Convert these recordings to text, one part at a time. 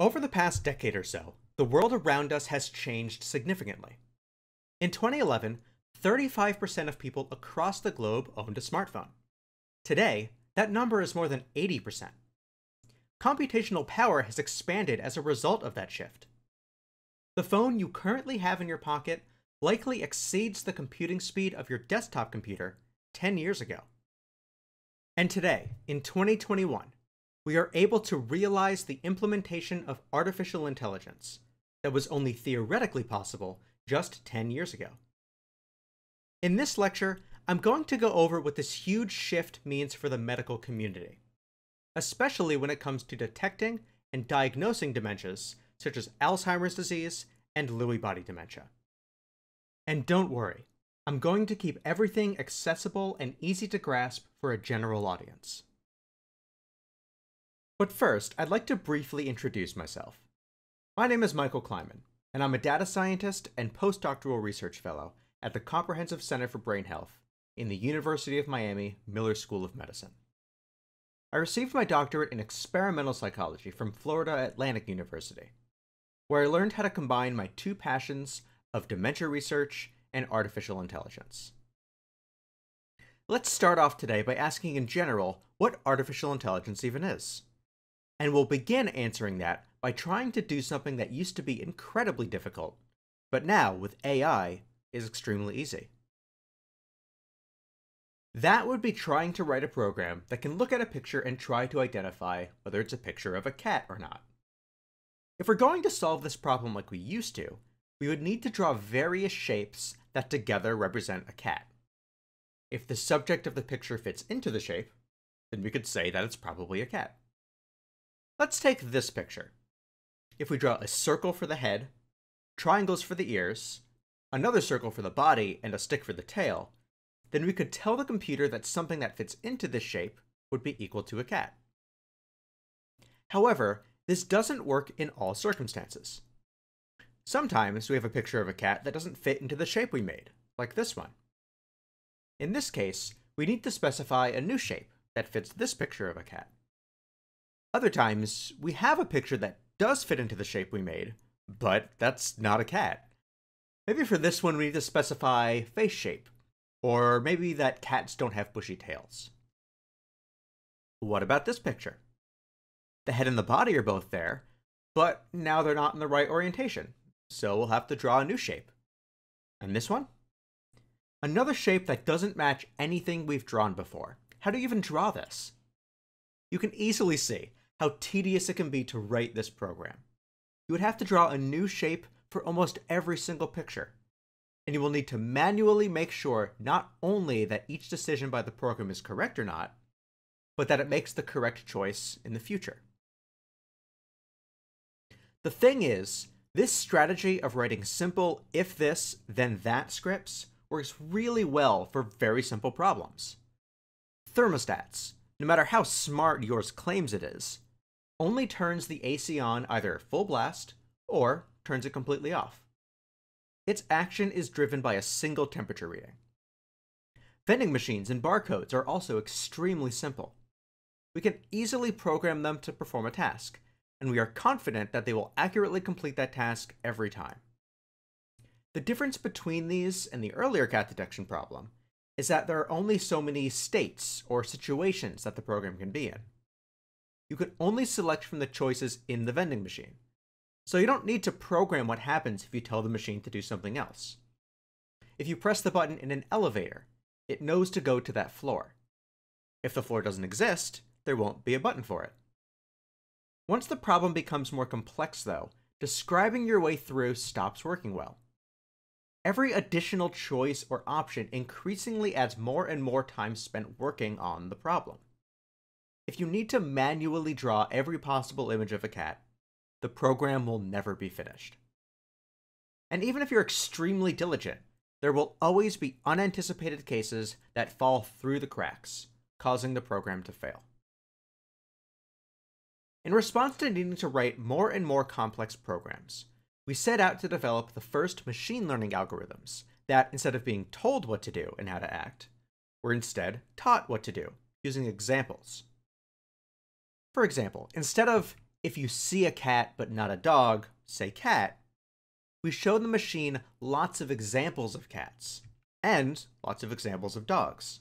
Over the past decade or so, the world around us has changed significantly. In 2011, 35% of people across the globe owned a smartphone. Today, that number is more than 80%. Computational power has expanded as a result of that shift. The phone you currently have in your pocket likely exceeds the computing speed of your desktop computer 10 years ago. And today, in 2021, we are able to realize the implementation of artificial intelligence that was only theoretically possible just 10 years ago. In this lecture, I'm going to go over what this huge shift means for the medical community, especially when it comes to detecting and diagnosing dementias such as Alzheimer's disease and Lewy body dementia. And don't worry, I'm going to keep everything accessible and easy to grasp for a general audience. But first, I'd like to briefly introduce myself. My name is Michael Kleiman, and I'm a data scientist and postdoctoral research fellow at the Comprehensive Center for Brain Health in the University of Miami Miller School of Medicine. I received my doctorate in experimental psychology from Florida Atlantic University, where I learned how to combine my two passions of dementia research and artificial intelligence. Let's start off today by asking in general what artificial intelligence even is. And we'll begin answering that by trying to do something that used to be incredibly difficult, but now, with AI, is extremely easy. That would be trying to write a program that can look at a picture and try to identify whether it's a picture of a cat or not. If we're going to solve this problem like we used to, we would need to draw various shapes that together represent a cat. If the subject of the picture fits into the shape, then we could say that it's probably a cat. Let's take this picture. If we draw a circle for the head, triangles for the ears, another circle for the body, and a stick for the tail, then we could tell the computer that something that fits into this shape would be equal to a cat. However, this doesn't work in all circumstances. Sometimes we have a picture of a cat that doesn't fit into the shape we made, like this one. In this case, we need to specify a new shape that fits this picture of a cat. Other times, we have a picture that does fit into the shape we made, but that's not a cat. Maybe for this one we need to specify face shape, or maybe that cats don't have bushy tails. What about this picture? The head and the body are both there, but now they're not in the right orientation, so we'll have to draw a new shape. And this one? Another shape that doesn't match anything we've drawn before. How do you even draw this? You can easily see how tedious it can be to write this program. You would have to draw a new shape for almost every single picture. And you will need to manually make sure not only that each decision by the program is correct or not, but that it makes the correct choice in the future. The thing is, this strategy of writing simple if this, then that scripts works really well for very simple problems. Thermostats, no matter how smart yours claims it is, only turns the AC on either full blast or turns it completely off. Its action is driven by a single temperature reading. Vending machines and barcodes are also extremely simple. We can easily program them to perform a task, and we are confident that they will accurately complete that task every time. The difference between these and the earlier cat detection problem is that there are only so many states or situations that the program can be in you can only select from the choices in the vending machine. So you don't need to program what happens if you tell the machine to do something else. If you press the button in an elevator, it knows to go to that floor. If the floor doesn't exist, there won't be a button for it. Once the problem becomes more complex, though, describing your way through stops working well. Every additional choice or option increasingly adds more and more time spent working on the problem. If you need to manually draw every possible image of a cat, the program will never be finished. And even if you're extremely diligent, there will always be unanticipated cases that fall through the cracks, causing the program to fail. In response to needing to write more and more complex programs, we set out to develop the first machine learning algorithms that, instead of being told what to do and how to act, were instead taught what to do using examples for example, instead of if you see a cat but not a dog, say cat, we show the machine lots of examples of cats and lots of examples of dogs.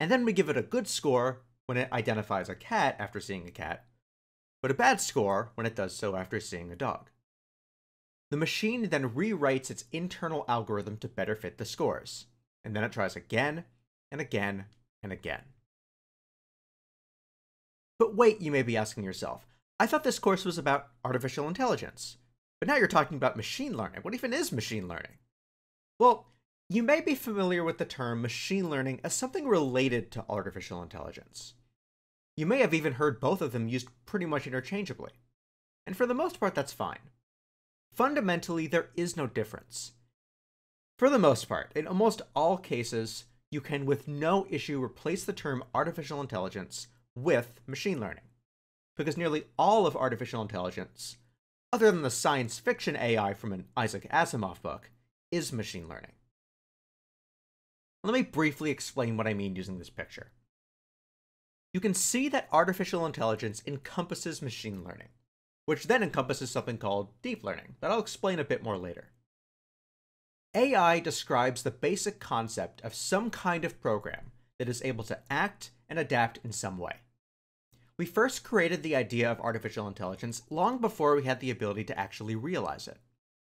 And then we give it a good score when it identifies a cat after seeing a cat, but a bad score when it does so after seeing a dog. The machine then rewrites its internal algorithm to better fit the scores, and then it tries again and again and again. But wait, you may be asking yourself, I thought this course was about artificial intelligence. But now you're talking about machine learning. What even is machine learning? Well, you may be familiar with the term machine learning as something related to artificial intelligence. You may have even heard both of them used pretty much interchangeably. And for the most part, that's fine. Fundamentally, there is no difference. For the most part, in almost all cases, you can with no issue replace the term artificial intelligence with machine learning. Because nearly all of artificial intelligence, other than the science fiction AI from an Isaac Asimov book, is machine learning. Let me briefly explain what I mean using this picture. You can see that artificial intelligence encompasses machine learning, which then encompasses something called deep learning that I'll explain a bit more later. AI describes the basic concept of some kind of program that is able to act and adapt in some way. We first created the idea of artificial intelligence long before we had the ability to actually realize it.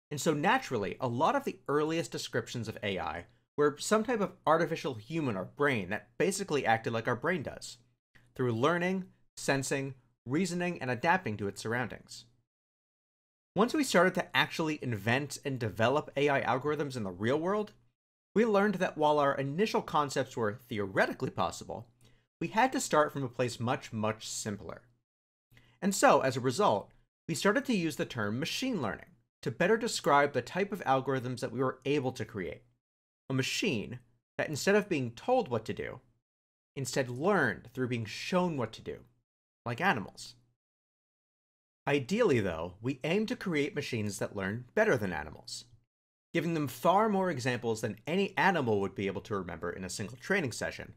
And so naturally, a lot of the earliest descriptions of AI were some type of artificial human or brain that basically acted like our brain does, through learning, sensing, reasoning, and adapting to its surroundings. Once we started to actually invent and develop AI algorithms in the real world, we learned that while our initial concepts were theoretically possible, we had to start from a place much, much simpler. And so, as a result, we started to use the term machine learning to better describe the type of algorithms that we were able to create. A machine that instead of being told what to do, instead learned through being shown what to do, like animals. Ideally, though, we aim to create machines that learn better than animals, giving them far more examples than any animal would be able to remember in a single training session,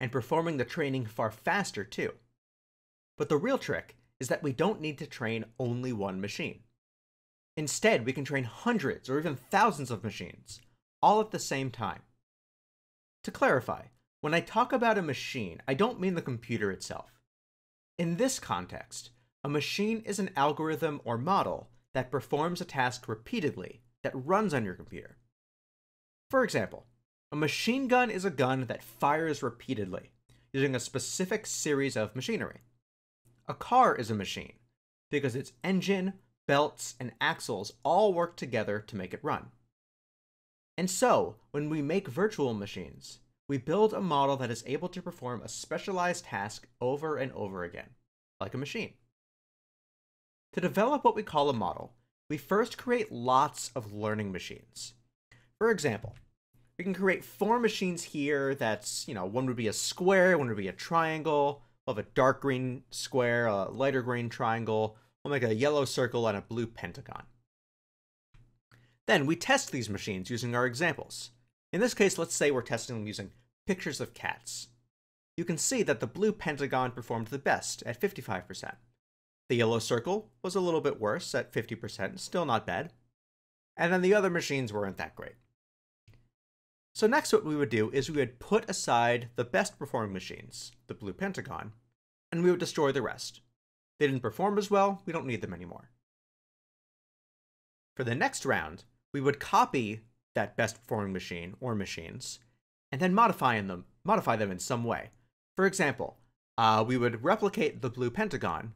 and performing the training far faster too. But the real trick is that we don't need to train only one machine. Instead, we can train hundreds or even thousands of machines, all at the same time. To clarify, when I talk about a machine, I don't mean the computer itself. In this context, a machine is an algorithm or model that performs a task repeatedly that runs on your computer. For example, a machine gun is a gun that fires repeatedly, using a specific series of machinery. A car is a machine, because its engine, belts, and axles all work together to make it run. And so, when we make virtual machines, we build a model that is able to perform a specialized task over and over again, like a machine. To develop what we call a model, we first create lots of learning machines. For example, we can create four machines here that's, you know, one would be a square, one would be a triangle, we'll have a dark green square, a lighter green triangle, we'll make a yellow circle and a blue pentagon. Then we test these machines using our examples. In this case, let's say we're testing them using pictures of cats. You can see that the blue pentagon performed the best at 55%. The yellow circle was a little bit worse at 50%, still not bad. And then the other machines weren't that great. So next what we would do is we would put aside the best performing machines, the blue pentagon, and we would destroy the rest. They didn't perform as well, we don't need them anymore. For the next round, we would copy that best performing machine or machines, and then modify them, modify them in some way. For example, uh, we would replicate the blue pentagon,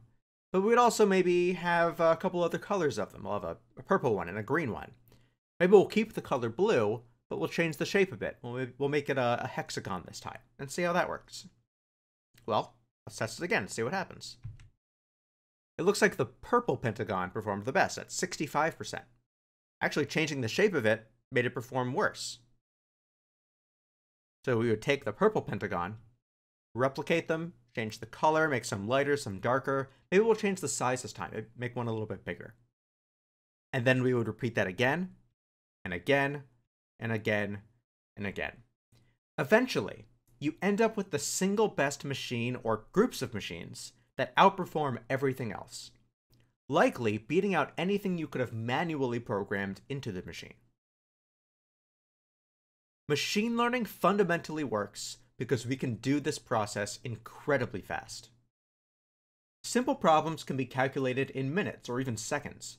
but we would also maybe have a couple other colors of them. We'll have a, a purple one and a green one. Maybe we'll keep the color blue, but we'll change the shape a bit. We'll, we'll make it a, a hexagon this time and see how that works. Well, let's test it again, and see what happens. It looks like the purple pentagon performed the best at 65%. Actually, changing the shape of it made it perform worse. So we would take the purple pentagon, replicate them, change the color, make some lighter, some darker. Maybe we'll change the size this time, make one a little bit bigger. And then we would repeat that again, and again, and again and again. Eventually, you end up with the single best machine or groups of machines that outperform everything else. likely beating out anything you could have manually programmed into the machine. Machine learning fundamentally works because we can do this process incredibly fast. Simple problems can be calculated in minutes or even seconds,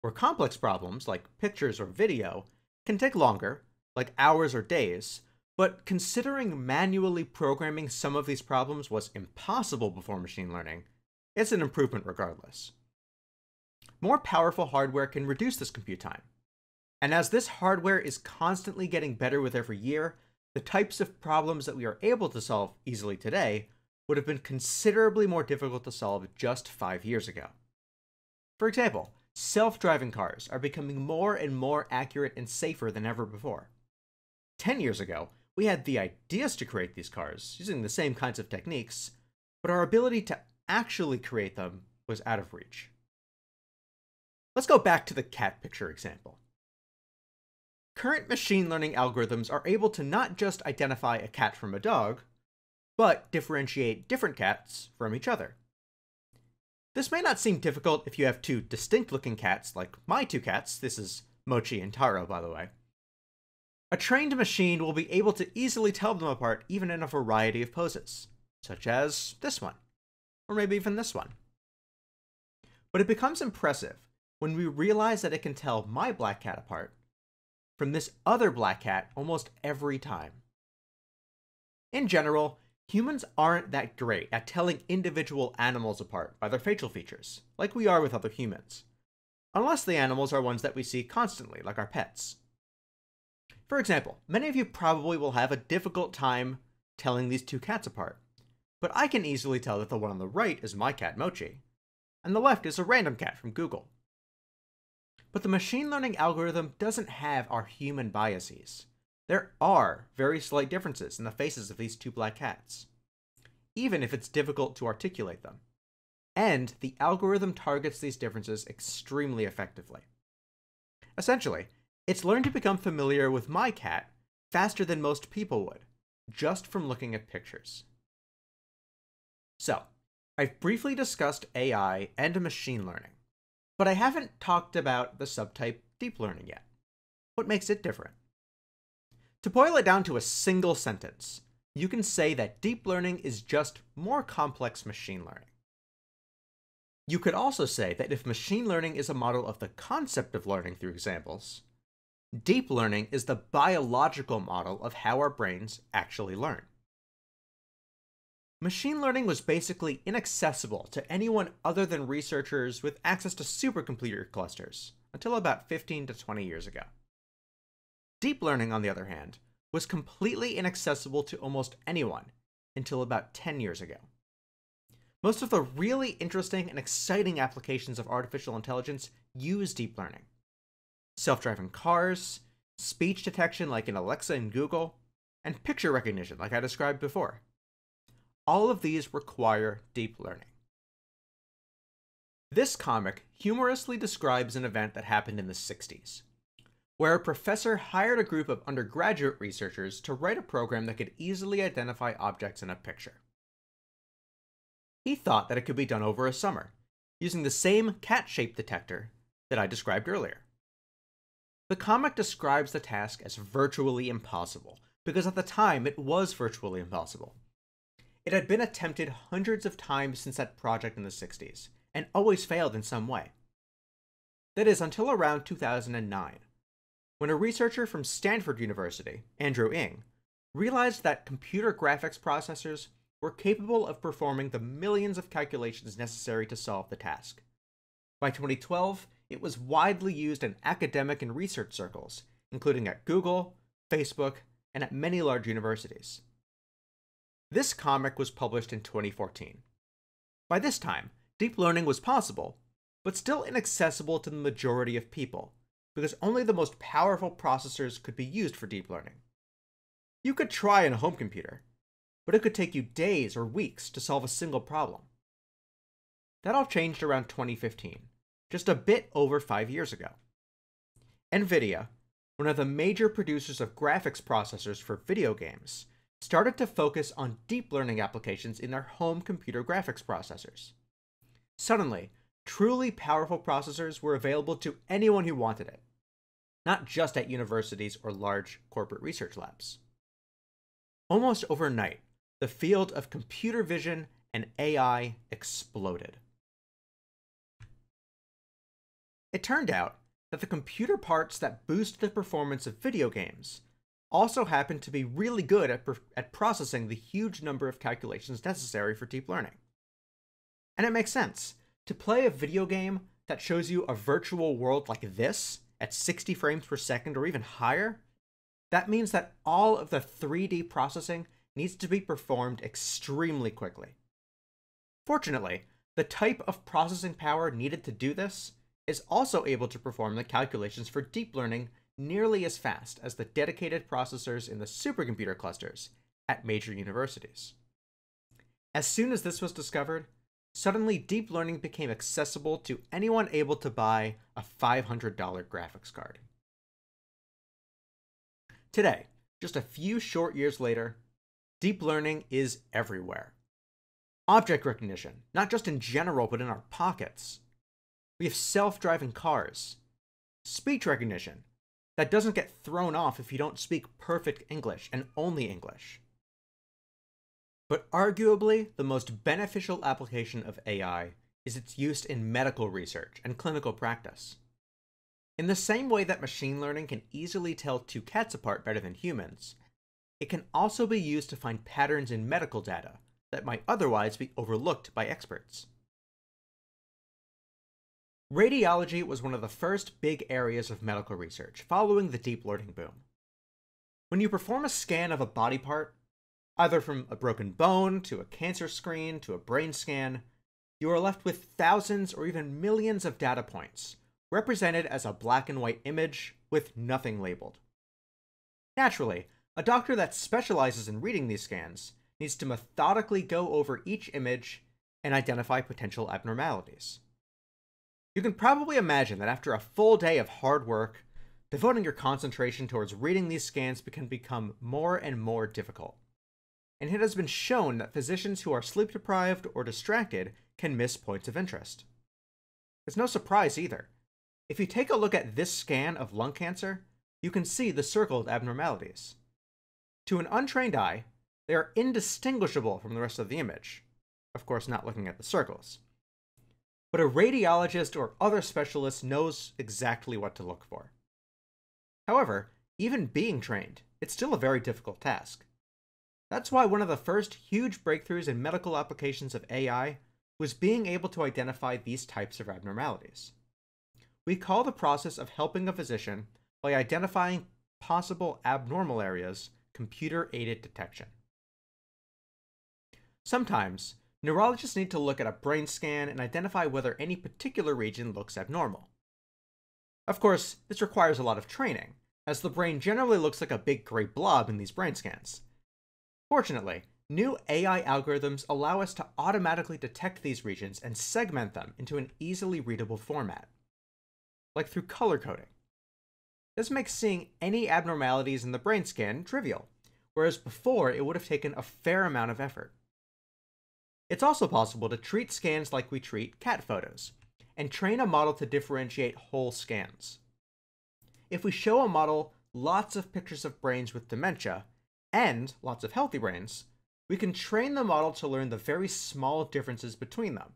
where complex problems, like pictures or video, can take longer, like hours or days, but considering manually programming some of these problems was impossible before machine learning, it's an improvement regardless. More powerful hardware can reduce this compute time. And as this hardware is constantly getting better with every year, the types of problems that we are able to solve easily today would have been considerably more difficult to solve just five years ago. For example, self driving cars are becoming more and more accurate and safer than ever before. Ten years ago, we had the ideas to create these cars using the same kinds of techniques, but our ability to actually create them was out of reach. Let's go back to the cat picture example. Current machine learning algorithms are able to not just identify a cat from a dog, but differentiate different cats from each other. This may not seem difficult if you have two distinct looking cats, like my two cats. This is Mochi and Taro, by the way. A trained machine will be able to easily tell them apart even in a variety of poses, such as this one, or maybe even this one. But it becomes impressive when we realize that it can tell my black cat apart from this other black cat almost every time. In general, humans aren't that great at telling individual animals apart by their facial features, like we are with other humans. Unless the animals are ones that we see constantly, like our pets. For example, many of you probably will have a difficult time telling these two cats apart, but I can easily tell that the one on the right is my cat Mochi, and the left is a random cat from Google. But the machine learning algorithm doesn't have our human biases. There are very slight differences in the faces of these two black cats, even if it's difficult to articulate them. And the algorithm targets these differences extremely effectively. Essentially, it's learned to become familiar with my cat faster than most people would, just from looking at pictures. So, I've briefly discussed AI and machine learning. But I haven't talked about the subtype deep learning yet. What makes it different? To boil it down to a single sentence, you can say that deep learning is just more complex machine learning. You could also say that if machine learning is a model of the concept of learning through examples, deep learning is the biological model of how our brains actually learn. Machine learning was basically inaccessible to anyone other than researchers with access to supercomputer clusters until about 15 to 20 years ago. Deep learning, on the other hand, was completely inaccessible to almost anyone until about 10 years ago. Most of the really interesting and exciting applications of artificial intelligence use deep learning. Self driving cars, speech detection like in Alexa and Google, and picture recognition like I described before. All of these require deep learning. This comic humorously describes an event that happened in the 60s, where a professor hired a group of undergraduate researchers to write a program that could easily identify objects in a picture. He thought that it could be done over a summer, using the same cat shape detector that I described earlier. The comic describes the task as virtually impossible, because at the time it was virtually impossible. It had been attempted hundreds of times since that project in the 60s, and always failed in some way. That is, until around 2009, when a researcher from Stanford University, Andrew Ng, realized that computer graphics processors were capable of performing the millions of calculations necessary to solve the task. By 2012, it was widely used in academic and research circles, including at Google, Facebook, and at many large universities. This comic was published in 2014. By this time, deep learning was possible, but still inaccessible to the majority of people, because only the most powerful processors could be used for deep learning. You could try on a home computer, but it could take you days or weeks to solve a single problem. That all changed around 2015, just a bit over five years ago. NVIDIA, one of the major producers of graphics processors for video games, started to focus on deep learning applications in their home computer graphics processors. Suddenly, truly powerful processors were available to anyone who wanted it, not just at universities or large corporate research labs. Almost overnight, the field of computer vision and AI exploded. It turned out that the computer parts that boost the performance of video games also happen to be really good at, at processing the huge number of calculations necessary for deep learning. And it makes sense. To play a video game that shows you a virtual world like this at 60 frames per second or even higher, that means that all of the 3D processing needs to be performed extremely quickly. Fortunately, the type of processing power needed to do this is also able to perform the calculations for deep learning nearly as fast as the dedicated processors in the supercomputer clusters at major universities. As soon as this was discovered, suddenly deep learning became accessible to anyone able to buy a $500 graphics card. Today, just a few short years later, deep learning is everywhere. Object recognition, not just in general, but in our pockets. We have self driving cars. Speech recognition, that doesn't get thrown off if you don't speak perfect English and only English. But arguably, the most beneficial application of AI is its use in medical research and clinical practice. In the same way that machine learning can easily tell two cats apart better than humans, it can also be used to find patterns in medical data that might otherwise be overlooked by experts. Radiology was one of the first big areas of medical research following the deep learning boom. When you perform a scan of a body part, either from a broken bone to a cancer screen to a brain scan, you are left with thousands or even millions of data points, represented as a black and white image with nothing labeled. Naturally, a doctor that specializes in reading these scans needs to methodically go over each image and identify potential abnormalities. You can probably imagine that after a full day of hard work, devoting your concentration towards reading these scans can become more and more difficult. And it has been shown that physicians who are sleep deprived or distracted can miss points of interest. It's no surprise either. If you take a look at this scan of lung cancer, you can see the circled abnormalities. To an untrained eye, they are indistinguishable from the rest of the image, of course, not looking at the circles but a radiologist or other specialist knows exactly what to look for. However, even being trained, it's still a very difficult task. That's why one of the first huge breakthroughs in medical applications of AI was being able to identify these types of abnormalities. We call the process of helping a physician by identifying possible abnormal areas computer aided detection. Sometimes, Neurologists need to look at a brain scan and identify whether any particular region looks abnormal. Of course, this requires a lot of training, as the brain generally looks like a big gray blob in these brain scans. Fortunately, new AI algorithms allow us to automatically detect these regions and segment them into an easily readable format, like through color coding. This makes seeing any abnormalities in the brain scan trivial, whereas before it would have taken a fair amount of effort. It's also possible to treat scans like we treat cat photos, and train a model to differentiate whole scans. If we show a model lots of pictures of brains with dementia, and lots of healthy brains, we can train the model to learn the very small differences between them,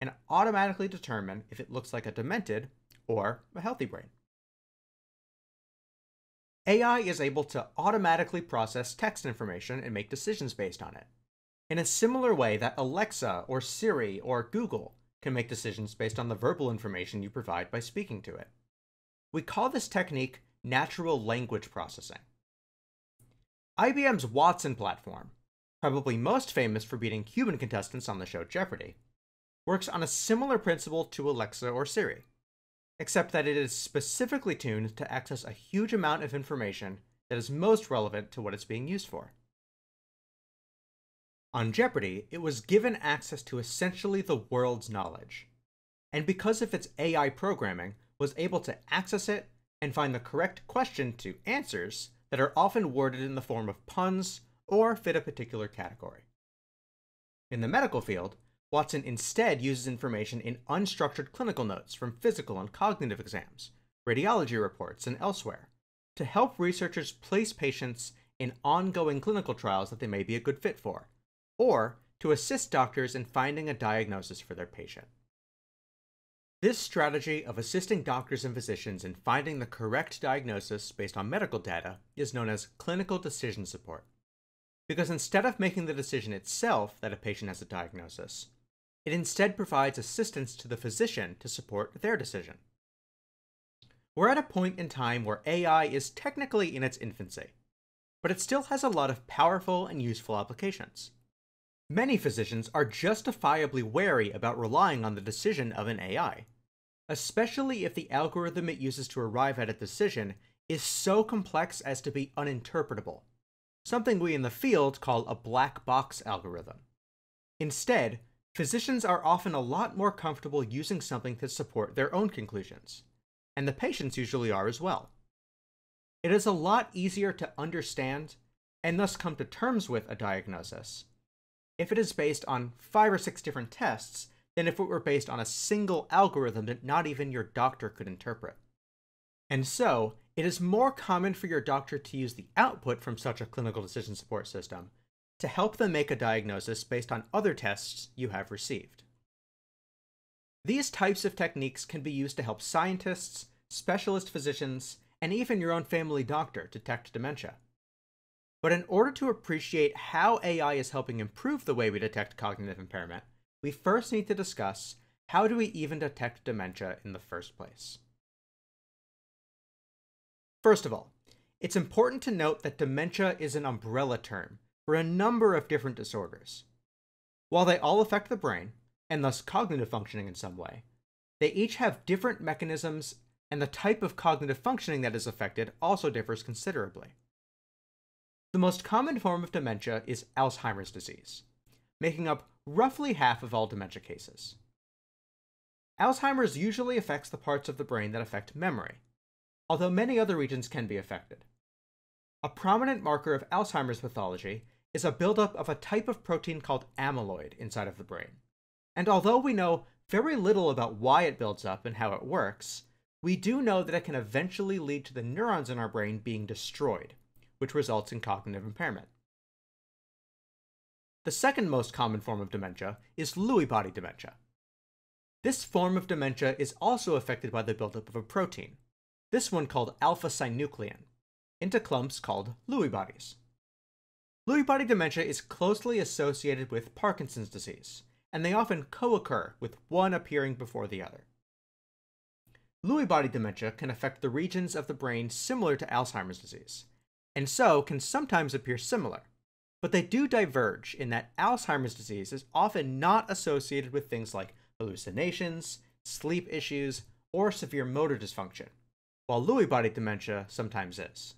and automatically determine if it looks like a demented or a healthy brain. AI is able to automatically process text information and make decisions based on it in a similar way that Alexa or Siri or Google can make decisions based on the verbal information you provide by speaking to it. We call this technique natural language processing. IBM's Watson platform, probably most famous for beating human contestants on the show Jeopardy, works on a similar principle to Alexa or Siri, except that it is specifically tuned to access a huge amount of information that is most relevant to what it's being used for. On Jeopardy, it was given access to essentially the world's knowledge. And because of its AI programming, was able to access it and find the correct question to answers that are often worded in the form of puns or fit a particular category. In the medical field, Watson instead uses information in unstructured clinical notes from physical and cognitive exams, radiology reports, and elsewhere to help researchers place patients in ongoing clinical trials that they may be a good fit for, or to assist doctors in finding a diagnosis for their patient. This strategy of assisting doctors and physicians in finding the correct diagnosis based on medical data is known as clinical decision support. Because instead of making the decision itself that a patient has a diagnosis, it instead provides assistance to the physician to support their decision. We're at a point in time where AI is technically in its infancy, but it still has a lot of powerful and useful applications. Many physicians are justifiably wary about relying on the decision of an AI, especially if the algorithm it uses to arrive at a decision is so complex as to be uninterpretable, something we in the field call a black box algorithm. Instead, physicians are often a lot more comfortable using something to support their own conclusions, and the patients usually are as well. It is a lot easier to understand and thus come to terms with a diagnosis if it is based on five or six different tests than if it were based on a single algorithm that not even your doctor could interpret. And so, it is more common for your doctor to use the output from such a clinical decision support system to help them make a diagnosis based on other tests you have received. These types of techniques can be used to help scientists, specialist physicians, and even your own family doctor detect dementia. But in order to appreciate how AI is helping improve the way we detect cognitive impairment, we first need to discuss how do we even detect dementia in the first place. First of all, it's important to note that dementia is an umbrella term for a number of different disorders. While they all affect the brain, and thus cognitive functioning in some way, they each have different mechanisms, and the type of cognitive functioning that is affected also differs considerably. The most common form of dementia is Alzheimer's disease, making up roughly half of all dementia cases. Alzheimer's usually affects the parts of the brain that affect memory, although many other regions can be affected. A prominent marker of Alzheimer's pathology is a buildup of a type of protein called amyloid inside of the brain. And although we know very little about why it builds up and how it works, we do know that it can eventually lead to the neurons in our brain being destroyed, which results in cognitive impairment. The second most common form of dementia is Lewy body dementia. This form of dementia is also affected by the buildup of a protein, this one called alpha synuclein, into clumps called Lewy bodies. Lewy body dementia is closely associated with Parkinson's disease, and they often co occur with one appearing before the other. Lewy body dementia can affect the regions of the brain similar to Alzheimer's disease, and so can sometimes appear similar. But they do diverge in that Alzheimer's disease is often not associated with things like hallucinations, sleep issues, or severe motor dysfunction, while Lewy body dementia sometimes is.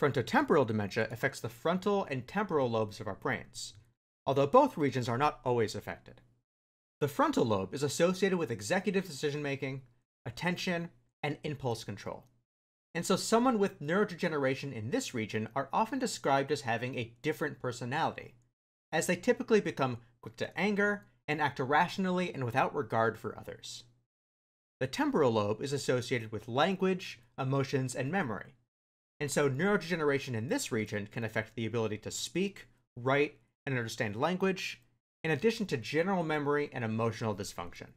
Frontotemporal dementia affects the frontal and temporal lobes of our brains, although both regions are not always affected. The frontal lobe is associated with executive decision making, attention, and impulse control and so someone with neurodegeneration in this region are often described as having a different personality, as they typically become quick to anger and act irrationally and without regard for others. The temporal lobe is associated with language, emotions, and memory, and so neurodegeneration in this region can affect the ability to speak, write, and understand language, in addition to general memory and emotional dysfunction.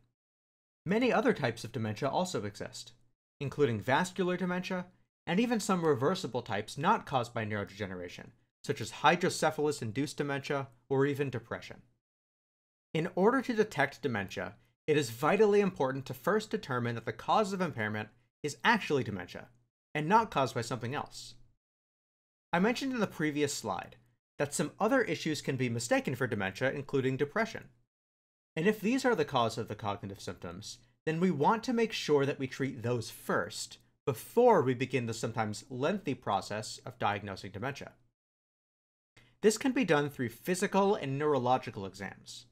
Many other types of dementia also exist, including vascular dementia, and even some reversible types not caused by neurodegeneration, such as hydrocephalus induced dementia or even depression. In order to detect dementia, it is vitally important to first determine that the cause of impairment is actually dementia and not caused by something else. I mentioned in the previous slide that some other issues can be mistaken for dementia, including depression. And if these are the cause of the cognitive symptoms, then we want to make sure that we treat those first before we begin the sometimes lengthy process of diagnosing dementia. This can be done through physical and neurological exams,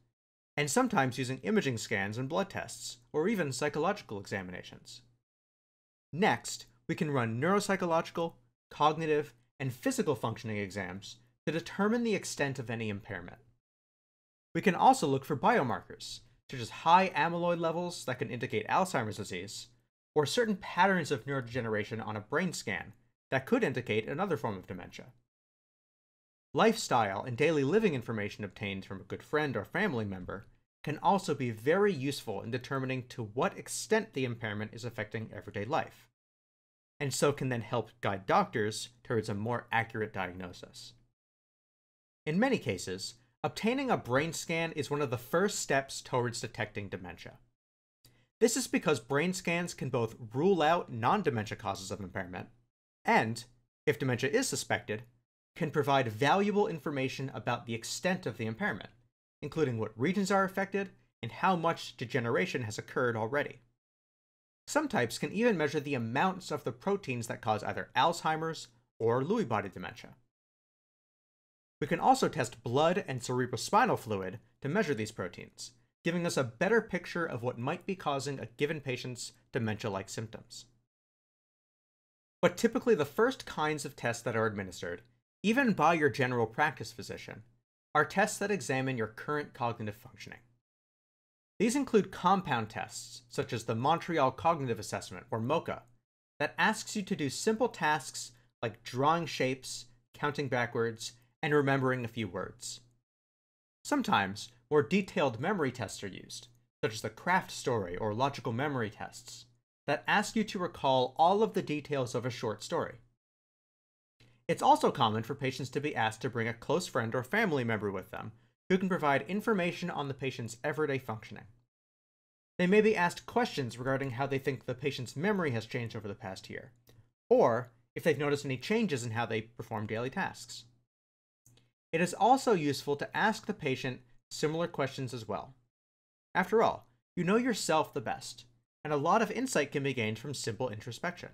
and sometimes using imaging scans and blood tests, or even psychological examinations. Next, we can run neuropsychological, cognitive, and physical functioning exams to determine the extent of any impairment. We can also look for biomarkers, such as high amyloid levels that can indicate Alzheimer's disease, or certain patterns of neurodegeneration on a brain scan that could indicate another form of dementia. Lifestyle and daily living information obtained from a good friend or family member can also be very useful in determining to what extent the impairment is affecting everyday life, and so can then help guide doctors towards a more accurate diagnosis. In many cases, obtaining a brain scan is one of the first steps towards detecting dementia. This is because brain scans can both rule out non dementia causes of impairment and, if dementia is suspected, can provide valuable information about the extent of the impairment including what regions are affected and how much degeneration has occurred already. Some types can even measure the amounts of the proteins that cause either Alzheimer's or Lewy body dementia. We can also test blood and cerebrospinal fluid to measure these proteins, giving us a better picture of what might be causing a given patient's dementia like symptoms. But typically, the first kinds of tests that are administered, even by your general practice physician, are tests that examine your current cognitive functioning. These include compound tests, such as the Montreal Cognitive Assessment, or MoCA, that asks you to do simple tasks like drawing shapes, counting backwards, and remembering a few words. Sometimes, more detailed memory tests are used, such as the craft story or logical memory tests, that ask you to recall all of the details of a short story. It's also common for patients to be asked to bring a close friend or family member with them who can provide information on the patient's everyday functioning. They may be asked questions regarding how they think the patient's memory has changed over the past year, or if they've noticed any changes in how they perform daily tasks. It is also useful to ask the patient similar questions as well. After all, you know yourself the best, and a lot of insight can be gained from simple introspection.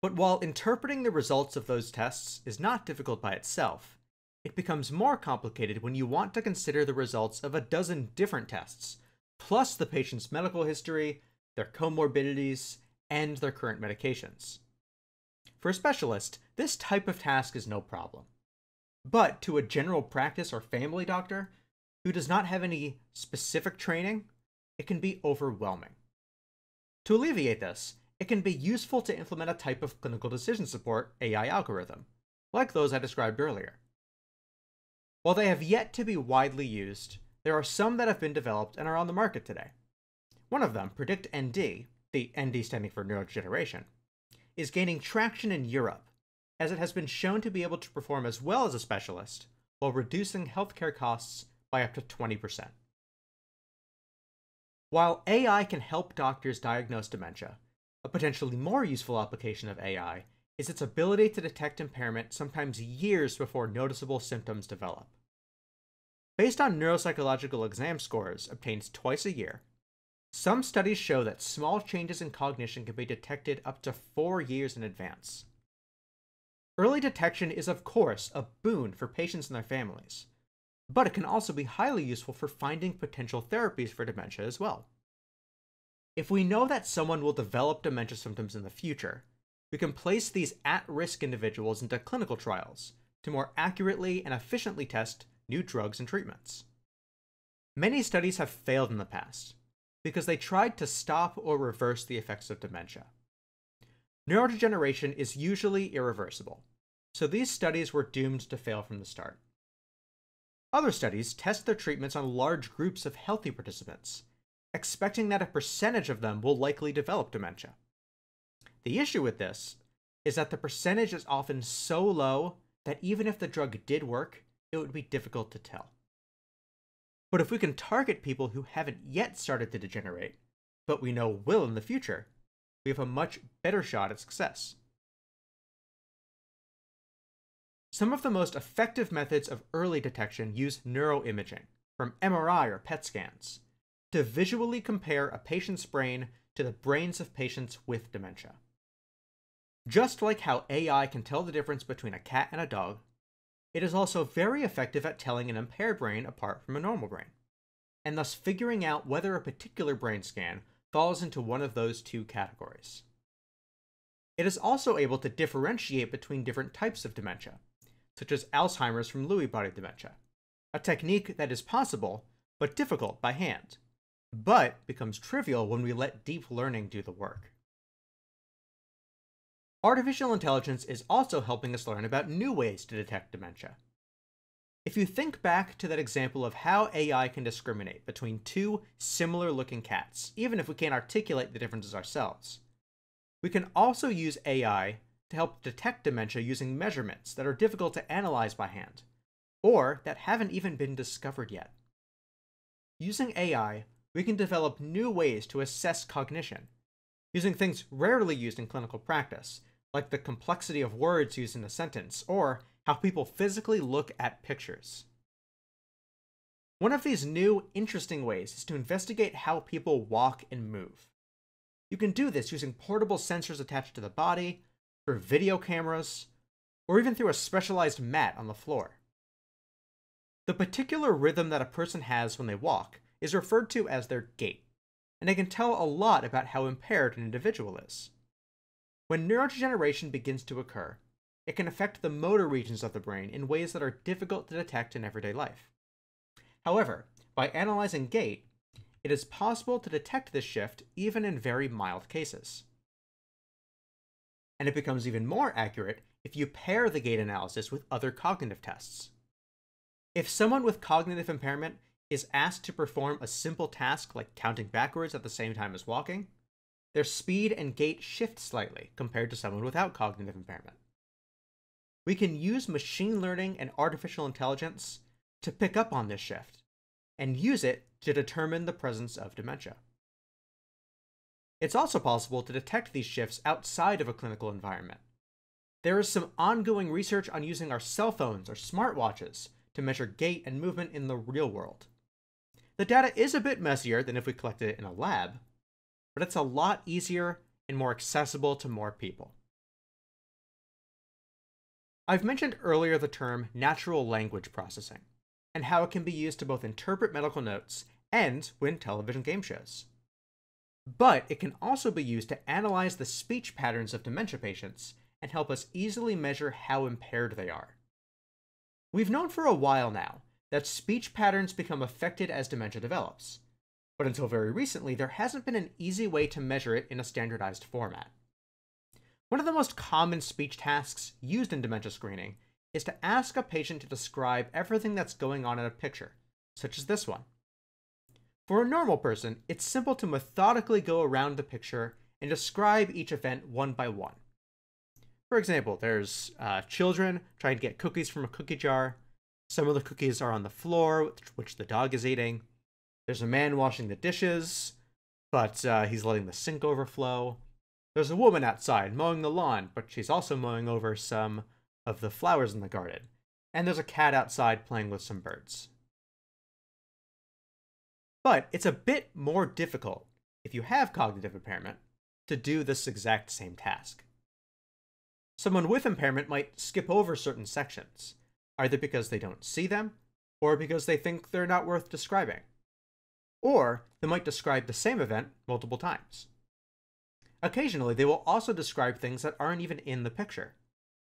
But while interpreting the results of those tests is not difficult by itself, it becomes more complicated when you want to consider the results of a dozen different tests, plus the patient's medical history, their comorbidities, and their current medications. For a specialist, this type of task is no problem. But to a general practice or family doctor who does not have any specific training, it can be overwhelming. To alleviate this, it can be useful to implement a type of clinical decision support AI algorithm, like those I described earlier. While they have yet to be widely used, there are some that have been developed and are on the market today. One of them, PredictND, the ND standing for neurodegeneration, is gaining traction in Europe, as it has been shown to be able to perform as well as a specialist while reducing healthcare costs by up to 20%. While AI can help doctors diagnose dementia, a potentially more useful application of AI is its ability to detect impairment sometimes years before noticeable symptoms develop. Based on neuropsychological exam scores obtained twice a year, some studies show that small changes in cognition can be detected up to four years in advance. Early detection is, of course, a boon for patients and their families, but it can also be highly useful for finding potential therapies for dementia as well. If we know that someone will develop dementia symptoms in the future, we can place these at risk individuals into clinical trials to more accurately and efficiently test new drugs and treatments. Many studies have failed in the past because they tried to stop or reverse the effects of dementia. Neurodegeneration is usually irreversible, so these studies were doomed to fail from the start. Other studies test their treatments on large groups of healthy participants expecting that a percentage of them will likely develop dementia. The issue with this is that the percentage is often so low that even if the drug did work, it would be difficult to tell. But if we can target people who haven't yet started to degenerate, but we know will in the future, we have a much better shot at success. Some of the most effective methods of early detection use neuroimaging, from MRI or PET scans, to visually compare a patient's brain to the brains of patients with dementia. Just like how AI can tell the difference between a cat and a dog, it is also very effective at telling an impaired brain apart from a normal brain, and thus figuring out whether a particular brain scan falls into one of those two categories. It is also able to differentiate between different types of dementia, such as Alzheimer's from Lewy body dementia, a technique that is possible but difficult by hand, but becomes trivial when we let deep learning do the work. Artificial intelligence is also helping us learn about new ways to detect dementia. If you think back to that example of how AI can discriminate between two similar looking cats, even if we can't articulate the differences ourselves, we can also use AI to help detect dementia using measurements that are difficult to analyze by hand, or that haven't even been discovered yet. Using AI, we can develop new ways to assess cognition, using things rarely used in clinical practice, like the complexity of words used in a sentence, or how people physically look at pictures. One of these new, interesting ways is to investigate how people walk and move. You can do this using portable sensors attached to the body, through video cameras, or even through a specialized mat on the floor. The particular rhythm that a person has when they walk is referred to as their gait, and it can tell a lot about how impaired an individual is. When neurodegeneration begins to occur, it can affect the motor regions of the brain in ways that are difficult to detect in everyday life. However, by analyzing gait, it is possible to detect this shift even in very mild cases. And it becomes even more accurate if you pair the gait analysis with other cognitive tests. If someone with cognitive impairment is asked to perform a simple task like counting backwards at the same time as walking, their speed and gait shift slightly compared to someone without cognitive impairment. We can use machine learning and artificial intelligence to pick up on this shift and use it to determine the presence of dementia. It's also possible to detect these shifts outside of a clinical environment. There is some ongoing research on using our cell phones or smartwatches to measure gait and movement in the real world. The data is a bit messier than if we collected it in a lab, but it's a lot easier and more accessible to more people. I've mentioned earlier the term natural language processing, and how it can be used to both interpret medical notes and win television game shows. But it can also be used to analyze the speech patterns of dementia patients and help us easily measure how impaired they are. We've known for a while now that speech patterns become affected as dementia develops, but until very recently, there hasn't been an easy way to measure it in a standardized format. One of the most common speech tasks used in dementia screening is to ask a patient to describe everything that's going on in a picture, such as this one. For a normal person, it's simple to methodically go around the picture and describe each event one by one. For example, there's uh, children trying to get cookies from a cookie jar. Some of the cookies are on the floor, which the dog is eating. There's a man washing the dishes, but uh, he's letting the sink overflow. There's a woman outside mowing the lawn, but she's also mowing over some of the flowers in the garden. And there's a cat outside playing with some birds. But it's a bit more difficult, if you have cognitive impairment, to do this exact same task. Someone with impairment might skip over certain sections, either because they don't see them, or because they think they're not worth describing. Or they might describe the same event multiple times. Occasionally, they will also describe things that aren't even in the picture,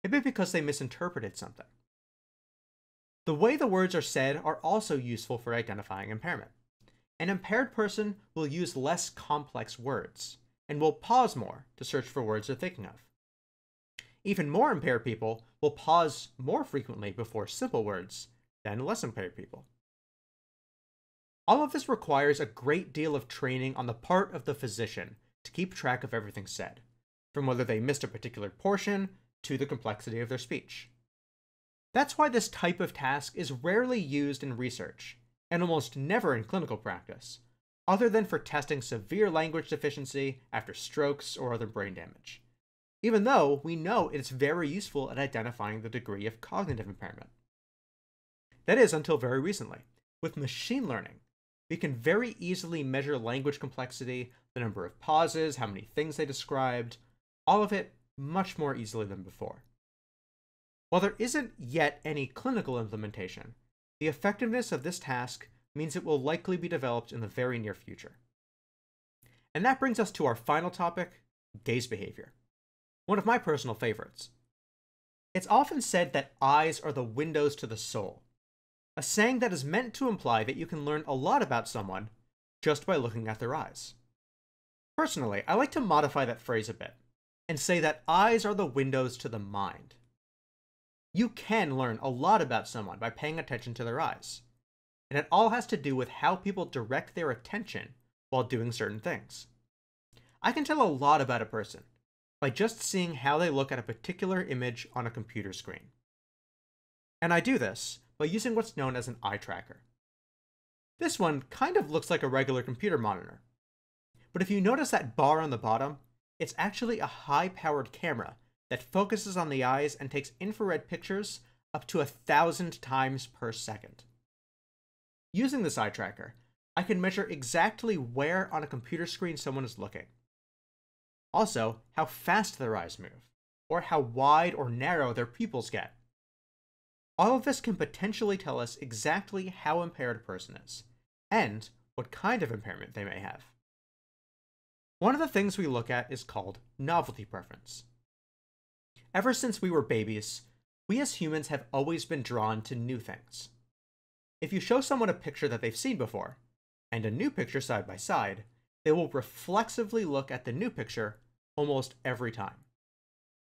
maybe because they misinterpreted something. The way the words are said are also useful for identifying impairment. An impaired person will use less complex words and will pause more to search for words they're thinking of. Even more impaired people will pause more frequently before simple words than less impaired people. All of this requires a great deal of training on the part of the physician to keep track of everything said, from whether they missed a particular portion to the complexity of their speech. That's why this type of task is rarely used in research and almost never in clinical practice, other than for testing severe language deficiency after strokes or other brain damage, even though we know it's very useful at identifying the degree of cognitive impairment. That is, until very recently. With machine learning, we can very easily measure language complexity, the number of pauses, how many things they described, all of it much more easily than before. While there isn't yet any clinical implementation, the effectiveness of this task means it will likely be developed in the very near future. And that brings us to our final topic gaze behavior. One of my personal favorites. It's often said that eyes are the windows to the soul. a saying that is meant to imply that you can learn a lot about someone just by looking at their eyes. Personally, I like to modify that phrase a bit and say that eyes are the windows to the mind. You can learn a lot about someone by paying attention to their eyes, and it all has to do with how people direct their attention while doing certain things. I can tell a lot about a person by just seeing how they look at a particular image on a computer screen. And I do this by using what's known as an eye tracker. This one kind of looks like a regular computer monitor. But if you notice that bar on the bottom, it's actually a high-powered camera that focuses on the eyes and takes infrared pictures up to a thousand times per second. Using this eye tracker, I can measure exactly where on a computer screen someone is looking. Also, how fast their eyes move, or how wide or narrow their pupils get. All of this can potentially tell us exactly how impaired a person is, and what kind of impairment they may have. One of the things we look at is called novelty preference. Ever since we were babies, we as humans have always been drawn to new things. If you show someone a picture that they've seen before, and a new picture side by side, they will reflexively look at the new picture almost every time.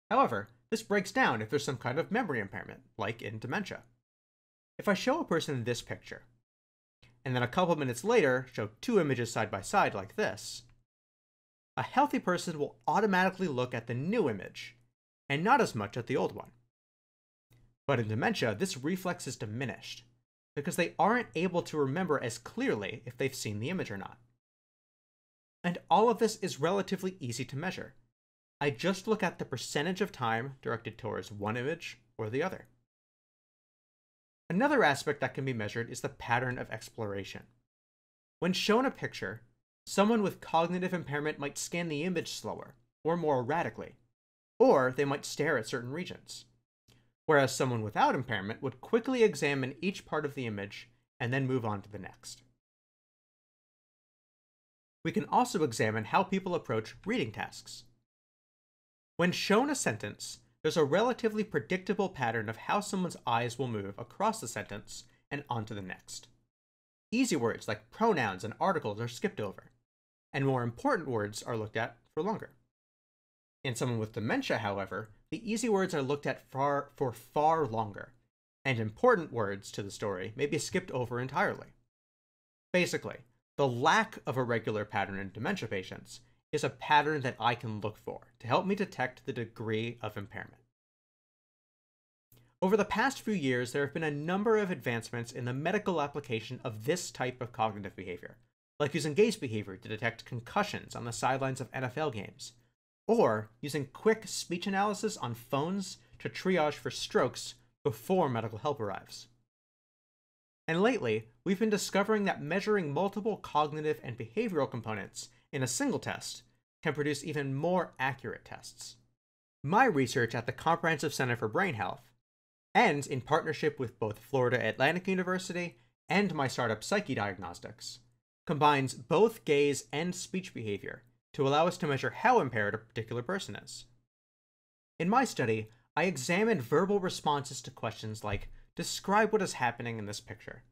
However, this breaks down if there's some kind of memory impairment, like in dementia. If I show a person this picture, and then a couple minutes later show two images side by side like this, a healthy person will automatically look at the new image, and not as much at the old one. But in dementia, this reflex is diminished, because they aren't able to remember as clearly if they've seen the image or not. And all of this is relatively easy to measure. I just look at the percentage of time directed towards one image or the other. Another aspect that can be measured is the pattern of exploration. When shown a picture, someone with cognitive impairment might scan the image slower or more erratically, or they might stare at certain regions. Whereas someone without impairment would quickly examine each part of the image and then move on to the next. We can also examine how people approach reading tasks. When shown a sentence, there's a relatively predictable pattern of how someone's eyes will move across the sentence and onto the next. Easy words like pronouns and articles are skipped over, and more important words are looked at for longer. In someone with dementia, however, the easy words are looked at far, for far longer, and important words to the story may be skipped over entirely. Basically, the lack of a regular pattern in dementia patients is a pattern that I can look for to help me detect the degree of impairment. Over the past few years, there have been a number of advancements in the medical application of this type of cognitive behavior, like using gaze behavior to detect concussions on the sidelines of NFL games, or using quick speech analysis on phones to triage for strokes before medical help arrives. And lately, we've been discovering that measuring multiple cognitive and behavioral components in a single test can produce even more accurate tests. My research at the Comprehensive Center for Brain Health, and in partnership with both Florida Atlantic University and my startup Psyche Diagnostics, combines both gaze and speech behavior to allow us to measure how impaired a particular person is. In my study, I examined verbal responses to questions like, describe what is happening in this picture.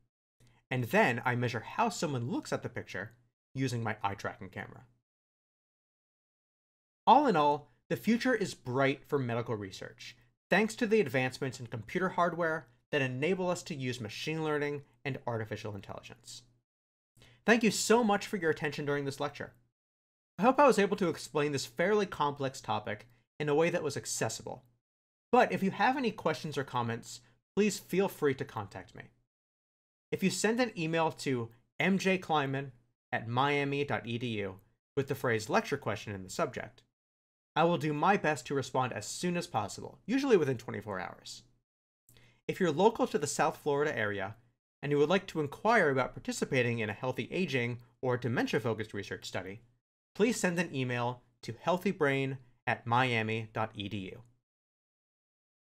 And then I measure how someone looks at the picture using my eye tracking camera. All in all, the future is bright for medical research, thanks to the advancements in computer hardware that enable us to use machine learning and artificial intelligence. Thank you so much for your attention during this lecture. I hope I was able to explain this fairly complex topic in a way that was accessible. But if you have any questions or comments, please feel free to contact me. If you send an email to mjkleiman at miami.edu with the phrase lecture question in the subject, I will do my best to respond as soon as possible, usually within 24 hours. If you're local to the South Florida area and you would like to inquire about participating in a healthy aging or dementia focused research study, please send an email to healthybrain at miami.edu.